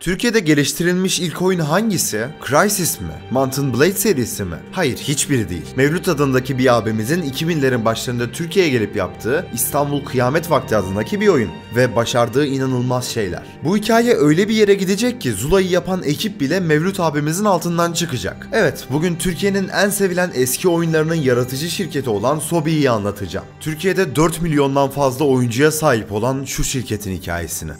Türkiye'de geliştirilmiş ilk oyun hangisi? Crysis mi? Mountain Blade serisi mi? Hayır, hiçbiri değil. Mevlüt adındaki bir abimizin 2000'lerin başlarında Türkiye'ye gelip yaptığı İstanbul Kıyamet Vakti adındaki bir oyun ve başardığı inanılmaz şeyler. Bu hikaye öyle bir yere gidecek ki Zula'yı yapan ekip bile Mevlüt abimizin altından çıkacak. Evet, bugün Türkiye'nin en sevilen eski oyunlarının yaratıcı şirketi olan Sobi'yi anlatacağım. Türkiye'de 4 milyondan fazla oyuncuya sahip olan şu şirketin hikayesini.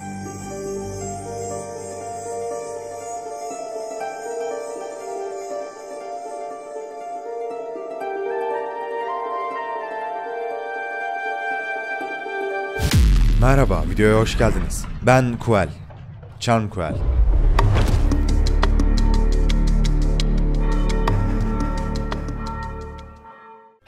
Merhaba, videoya hoş geldiniz. Ben Kuel. Charm Kuel.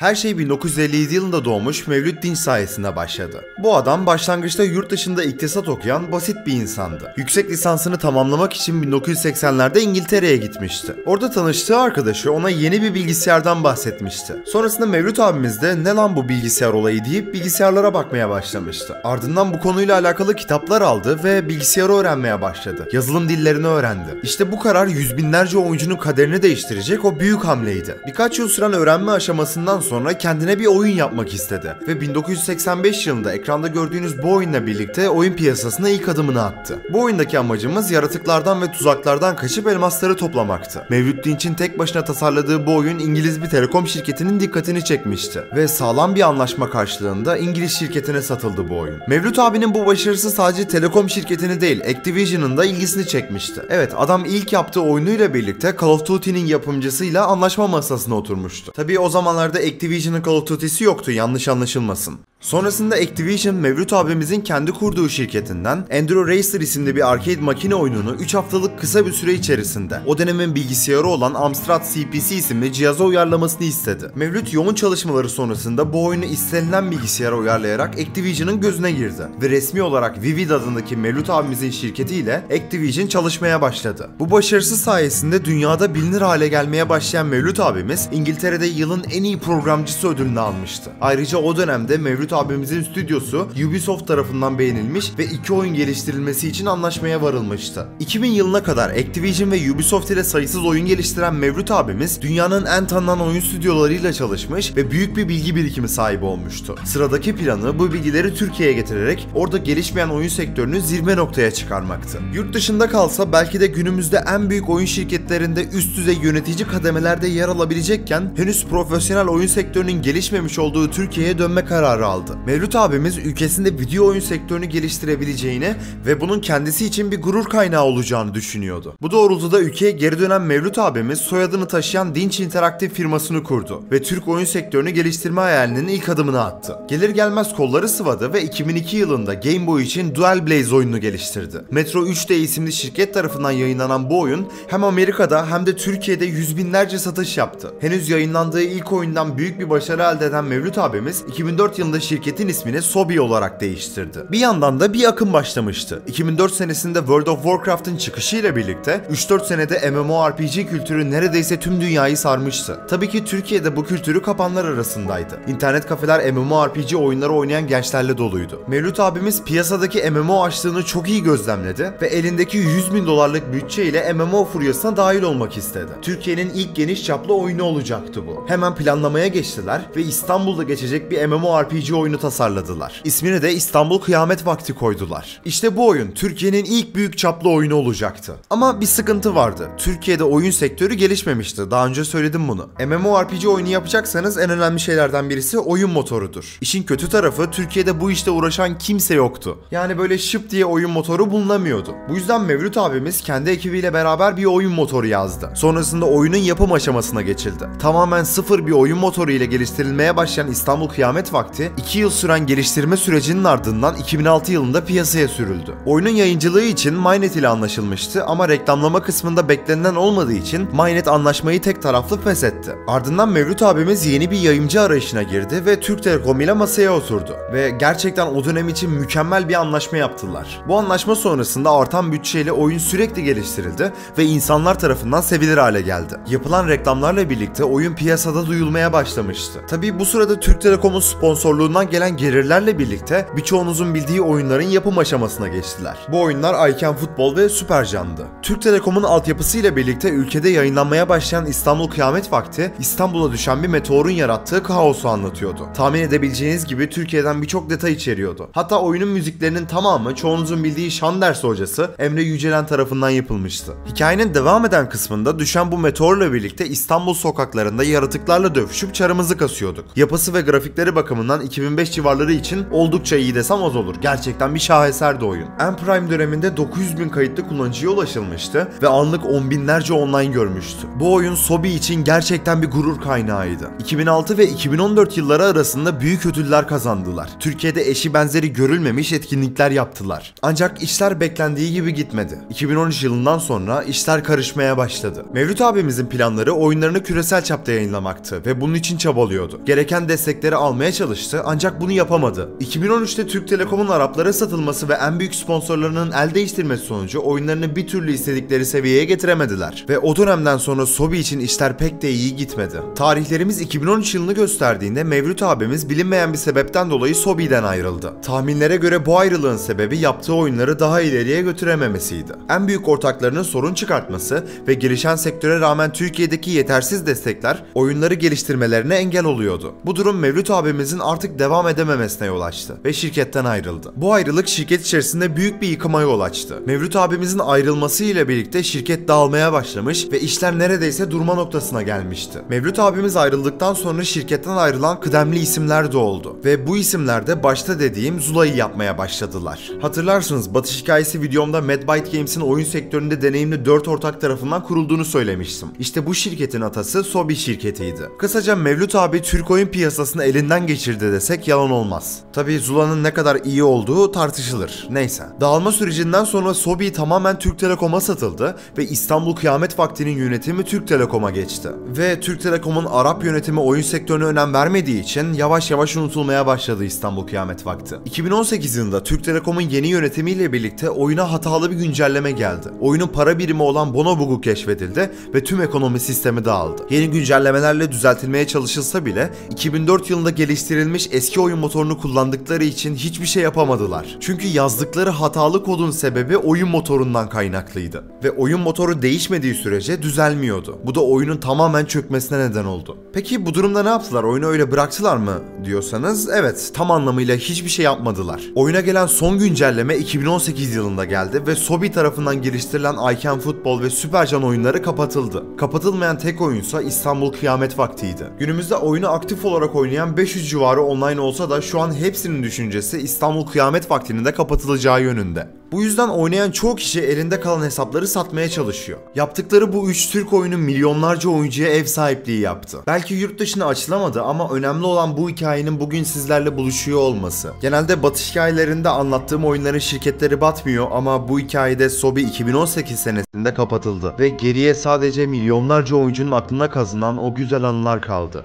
Her şey 1957 yılında doğmuş Mevlüt Dinç sayesinde başladı. Bu adam başlangıçta yurt dışında iktisat okuyan basit bir insandı. Yüksek lisansını tamamlamak için 1980'lerde İngiltere'ye gitmişti. Orada tanıştığı arkadaşı ona yeni bir bilgisayardan bahsetmişti. Sonrasında Mevlüt abimiz de ne lan bu bilgisayar olayı deyip bilgisayarlara bakmaya başlamıştı. Ardından bu konuyla alakalı kitaplar aldı ve bilgisayarı öğrenmeye başladı. Yazılım dillerini öğrendi. İşte bu karar yüz binlerce oyuncunun kaderini değiştirecek o büyük hamleydi. Birkaç yıl süren öğrenme aşamasından sonra sonra kendine bir oyun yapmak istedi ve 1985 yılında ekranda gördüğünüz bu oyunla birlikte oyun piyasasına ilk adımını attı. Bu oyundaki amacımız yaratıklardan ve tuzaklardan kaçıp elmasları toplamaktı. Mevlüt Dinç'in tek başına tasarladığı bu oyun İngiliz bir telekom şirketinin dikkatini çekmişti ve sağlam bir anlaşma karşılığında İngiliz şirketine satıldı bu oyun. Mevlüt abinin bu başarısı sadece telekom şirketini değil Activision'ın da ilgisini çekmişti. Evet adam ilk yaptığı oyunuyla birlikte Call of Duty'nin yapımcısıyla anlaşma masasına oturmuştu. Tabii o zamanlarda Activision Activision'ın Call of Duty'si yoktu yanlış anlaşılmasın. Sonrasında Activision, Mevlüt abimizin kendi kurduğu şirketinden Enduro Racer isimli bir arcade makine oyununu 3 haftalık kısa bir süre içerisinde o dönemin bilgisayarı olan Amstrad CPC isimli cihaza uyarlamasını istedi. Mevlüt yoğun çalışmaları sonrasında bu oyunu istenilen bilgisayara uyarlayarak Activision'ın gözüne girdi ve resmi olarak Vivid adındaki Mevlüt abimizin şirketiyle Activision çalışmaya başladı. Bu başarısı sayesinde dünyada bilinir hale gelmeye başlayan Mevlüt abimiz İngiltere'de yılın en iyi programcısı ödülünü almıştı. Ayrıca o dönemde Mevlüt abimizin stüdyosu Ubisoft tarafından beğenilmiş ve iki oyun geliştirilmesi için anlaşmaya varılmıştı. 2000 yılına kadar Activision ve Ubisoft ile sayısız oyun geliştiren Mevlüt abimiz dünyanın en tanınan oyun stüdyolarıyla çalışmış ve büyük bir bilgi birikimi sahibi olmuştu. Sıradaki planı bu bilgileri Türkiye'ye getirerek orada gelişmeyen oyun sektörünü zirve noktaya çıkarmaktı. Yurt dışında kalsa belki de günümüzde en büyük oyun şirketlerinde üst düzey yönetici kademelerde yer alabilecekken henüz profesyonel oyun sektörünün gelişmemiş olduğu Türkiye'ye dönme kararı aldı aldı. Mevlüt abimiz ülkesinde video oyun sektörünü geliştirebileceğini ve bunun kendisi için bir gurur kaynağı olacağını düşünüyordu. Bu doğrultuda ülkeye geri dönen Mevlüt abimiz soyadını taşıyan Dinç Interaktif firmasını kurdu ve Türk oyun sektörünü geliştirme hayalinin ilk adımını attı. Gelir gelmez kolları sıvadı ve 2002 yılında Game Boy için Dual Blaze oyununu geliştirdi. Metro 3D isimli şirket tarafından yayınlanan bu oyun hem Amerika'da hem de Türkiye'de yüz binlerce satış yaptı. Henüz yayınlandığı ilk oyundan büyük bir başarı elde eden Mevlüt abimiz 2004 yılında şirketin ismini Sobi olarak değiştirdi. Bir yandan da bir akım başlamıştı. 2004 senesinde World of Warcraft'ın çıkışıyla birlikte 3-4 senede MMORPG kültürü neredeyse tüm dünyayı sarmıştı. Tabii ki Türkiye'de bu kültürü kapanlar arasındaydı. İnternet kafeler MMORPG oyunları oynayan gençlerle doluydu. Mevlüt abimiz piyasadaki MMO açlığını çok iyi gözlemledi ve elindeki 100 bin dolarlık bütçeyle MMO furyasına dahil olmak istedi. Türkiye'nin ilk geniş çaplı oyunu olacaktı bu. Hemen planlamaya geçtiler ve İstanbul'da geçecek bir MMORPG oyunu tasarladılar. İsmini de İstanbul Kıyamet Vakti koydular. İşte bu oyun Türkiye'nin ilk büyük çaplı oyunu olacaktı. Ama bir sıkıntı vardı. Türkiye'de oyun sektörü gelişmemişti. Daha önce söyledim bunu. MMORPG oyunu yapacaksanız en önemli şeylerden birisi oyun motorudur. İşin kötü tarafı Türkiye'de bu işte uğraşan kimse yoktu. Yani böyle şıp diye oyun motoru bulunamıyordu. Bu yüzden Mevlüt abimiz kendi ekibiyle beraber bir oyun motoru yazdı. Sonrasında oyunun yapım aşamasına geçildi. Tamamen sıfır bir oyun motoru ile geliştirilmeye başlayan İstanbul Kıyamet Vakti 2 yıl süren geliştirme sürecinin ardından 2006 yılında piyasaya sürüldü. Oyunun yayıncılığı için Mynet ile anlaşılmıştı ama reklamlama kısmında beklenilen olmadığı için Mynet anlaşmayı tek taraflı feshetti. Ardından Mevlüt abimiz yeni bir yayıncı arayışına girdi ve Türk Telekom ile masaya oturdu. Ve gerçekten o dönem için mükemmel bir anlaşma yaptılar. Bu anlaşma sonrasında artan bütçeyle oyun sürekli geliştirildi ve insanlar tarafından sevilir hale geldi. Yapılan reklamlarla birlikte oyun piyasada duyulmaya başlamıştı. Tabii bu sırada Türk Telekom'un sponsorluğunu ardından gelen gelirlerle birlikte birçoğunuzun bildiği oyunların yapım aşamasına geçtiler. Bu oyunlar Ayken Futbol ve Süpercan'dı. Türk Telekom'un altyapısıyla birlikte ülkede yayınlanmaya başlayan İstanbul Kıyamet Vakti, İstanbul'a düşen bir meteorun yarattığı kaosu anlatıyordu. Tahmin edebileceğiniz gibi Türkiye'den birçok detay içeriyordu. Hatta oyunun müziklerinin tamamı çoğunuzun bildiği şan dersi hocası Emre Yücelen tarafından yapılmıştı. Hikayenin devam eden kısmında düşen bu meteorla birlikte İstanbul sokaklarında yaratıklarla dövüşüp çarımızı kasıyorduk. Yapısı ve grafikleri bakımından 2005 civarları için oldukça iyi desem az olur. Gerçekten bir şaheserdi oyun. En Prime döneminde 900 bin kayıtlı kullanıcıya ulaşılmıştı ve anlık on binlerce online görmüştü. Bu oyun Sobi için gerçekten bir gurur kaynağıydı. 2006 ve 2014 yılları arasında büyük ödüller kazandılar. Türkiye'de eşi benzeri görülmemiş etkinlikler yaptılar. Ancak işler beklendiği gibi gitmedi. 2013 yılından sonra işler karışmaya başladı. Mevlüt abimizin planları oyunlarını küresel çapta yayınlamaktı ve bunun için çabalıyordu. Gereken destekleri almaya çalıştı ancak bunu yapamadı. 2013'te Türk Telekom'un Araplara satılması ve en büyük sponsorlarının el değiştirmesi sonucu oyunlarını bir türlü istedikleri seviyeye getiremediler. Ve o dönemden sonra Sobi için işler pek de iyi gitmedi. Tarihlerimiz 2013 yılını gösterdiğinde Mevlüt abimiz bilinmeyen bir sebepten dolayı Sobi'den ayrıldı. Tahminlere göre bu ayrılığın sebebi yaptığı oyunları daha ileriye götürememesiydi. En büyük ortaklarının sorun çıkartması ve gelişen sektöre rağmen Türkiye'deki yetersiz destekler oyunları geliştirmelerine engel oluyordu. Bu durum Mevlüt abimizin artık devam edememesine yol açtı ve şirketten ayrıldı. Bu ayrılık şirket içerisinde büyük bir yıkıma yol açtı. Mevlüt abimizin ayrılması ile birlikte şirket dağılmaya başlamış ve işler neredeyse durma noktasına gelmişti. Mevlüt abimiz ayrıldıktan sonra şirketten ayrılan kıdemli isimler de oldu ve bu isimler de başta dediğim Zula'yı yapmaya başladılar. Hatırlarsınız Batış Hikayesi videomda Madbyte Games'in oyun sektöründe deneyimli 4 ortak tarafından kurulduğunu söylemiştim. İşte bu şirketin atası Sobi şirketiydi. Kısaca Mevlüt abi Türk oyun piyasasını elinden geçirdi desek yalan olmaz. Tabii Zula'nın ne kadar iyi olduğu tartışılır. Neyse. Dağılma sürecinden sonra Sobi tamamen Türk Telekom'a satıldı ve İstanbul Kıyamet Vakti'nin yönetimi Türk Telekom'a geçti. Ve Türk Telekom'un Arap yönetimi oyun sektörüne önem vermediği için yavaş yavaş unutulmaya başladı İstanbul Kıyamet Vakti. 2018 yılında Türk Telekom'un yeni yönetimiyle birlikte oyuna hatalı bir güncelleme geldi. Oyunun para birimi olan Bonobugu keşfedildi ve tüm ekonomi sistemi dağıldı. Yeni güncellemelerle düzeltilmeye çalışılsa bile 2004 yılında geliştirilmiş eski oyun motorunu kullandıkları için hiçbir şey yapamadılar. Çünkü yazdıkları hatalı kodun sebebi oyun motorundan kaynaklıydı. Ve oyun motoru değişmediği sürece düzelmiyordu. Bu da oyunun tamamen çökmesine neden oldu. Peki bu durumda ne yaptılar? Oyunu öyle bıraktılar mı diyorsanız evet tam anlamıyla hiçbir şey yapmadılar. Oyuna gelen son güncelleme 2018 yılında geldi ve Sobi tarafından geliştirilen Ayken Futbol ve Süpercan oyunları kapatıldı. Kapatılmayan tek oyunsa İstanbul Kıyamet Vakti'ydi. Günümüzde oyunu aktif olarak oynayan 500 civarı online olsa da şu an hepsinin düşüncesi İstanbul Kıyamet Vakti'nin de kapatılacağı yönünde. Bu yüzden oynayan çoğu kişi elinde kalan hesapları satmaya çalışıyor. Yaptıkları bu 3 Türk oyunu milyonlarca oyuncuya ev sahipliği yaptı. Belki yurt dışına açılamadı ama önemli olan bu hikayenin bugün sizlerle buluşuyor olması. Genelde batış hikayelerinde anlattığım oyunların şirketleri batmıyor ama bu hikayede Sobi 2018 senesinde kapatıldı. Ve geriye sadece milyonlarca oyuncunun aklına kazınan o güzel anılar kaldı.